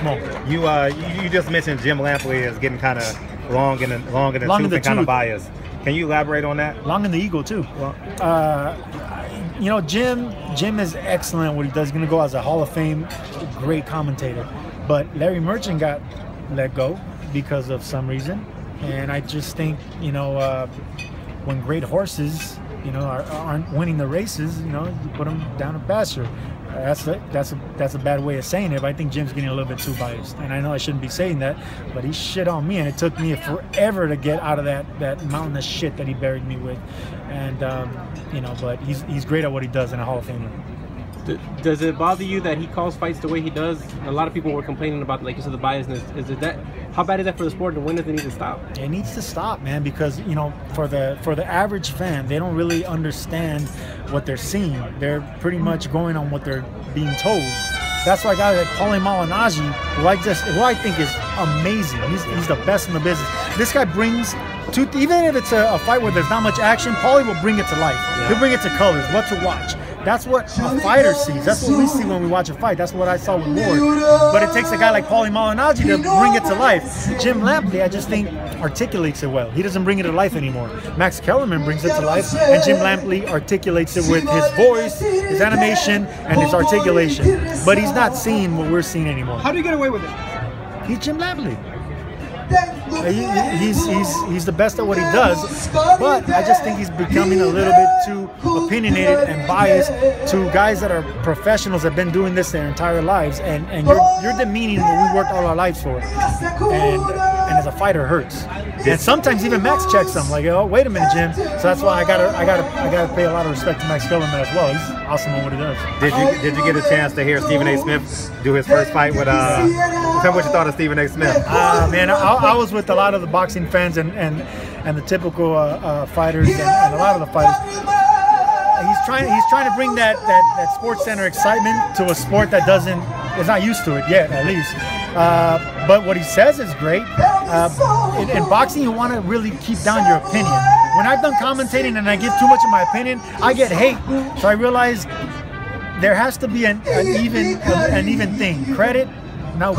smoke. You uh, you, you just mentioned Jim Lampley is getting kind of long in the long in the Long tooth the and kind of biased. Can you elaborate on that? Long in the eagle too. Well, Uh, you know, Jim. Jim is excellent at what he does. He's gonna go as a Hall of Fame, great commentator. But Larry Merchant got let go because of some reason, and I just think you know uh, when great horses, you know, are, aren't winning the races, you know, you put them down a pasture. That's a, that's a that's a bad way of saying it, but I think Jim's getting a little bit too biased, and I know I shouldn't be saying that, but he shit on me, and it took me forever to get out of that that mountain of shit that he buried me with, and um, you know, but he's he's great at what he does in a Hall of Famer. Does it bother you that he calls fights the way he does? A lot of people were complaining about, like you said, the biasness. Is it that? How bad is that for the sport, and when does it need to stop? It needs to stop, man, because you know, for the for the average fan, they don't really understand what they're seeing. They're pretty much going on what they're being told. That's why guys like Paulie Malignaggi, who I just who I think is amazing. He's, he's the best in the business. This guy brings to even if it's a, a fight where there's not much action, Paulie will bring it to life. He'll bring it to colors, what to watch. That's what a fighter sees. That's what we see when we watch a fight. That's what I saw with Ward. But it takes a guy like Paulie Malignaggi to bring it to life. Jim Lampley, I just think, articulates it well. He doesn't bring it to life anymore. Max Kellerman brings it to life, and Jim Lampley articulates it with his voice, his animation, and his articulation. But he's not seeing what we're seeing anymore. How do you get away with it? He's Jim Lampley. He- he- he's, he's, he's the best at what he does, but I just think he's becoming a little bit too opinionated and biased to guys that are professionals that have been doing this their entire lives, and, and you're, you're demeaning what we worked all our lives for. And, and as a fighter, hurts. And sometimes even Max checks them, like, oh, wait a minute, Jim. So that's why I gotta, I gotta, I gotta pay a lot of respect to Max Kellerman as well. He's awesome at what he does. did you did you get a chance to hear Stephen A. Smith do his first fight with uh? Tell me what you thought of Stephen A. Smith. Uh, man, I, I was with a lot of the boxing fans and and, and the typical uh, uh, fighters and, and a lot of the fighters. He's trying. He's trying to bring that that that sports center excitement to a sport that doesn't is not used to it yet, at least. Uh, but what he says is great. Uh, in, in boxing, you want to really keep down your opinion. When I've done commentating and I give too much of my opinion, I get hate. So I realize there has to be an, an even an even thing. Credit, no.